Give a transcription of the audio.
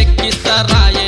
ఎక్కిస్తారాయే